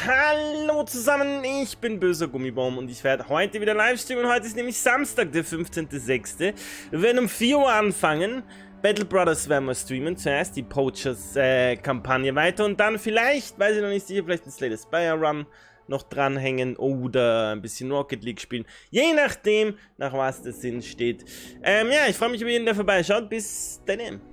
Hallo zusammen, ich bin Böser Gummibaum und ich werde heute wieder live streamen. Heute ist nämlich Samstag, der 15.06. Wir werden um 4 Uhr anfangen. Battle Brothers werden wir streamen. Zuerst die Poachers-Kampagne äh, weiter und dann vielleicht, weiß ich noch nicht sicher, vielleicht ein Slay the Spire Run noch dranhängen oder ein bisschen Rocket League spielen. Je nachdem, nach was der Sinn steht. Ähm, ja, ich freue mich über jeden, der vorbeischaut. Bis dann.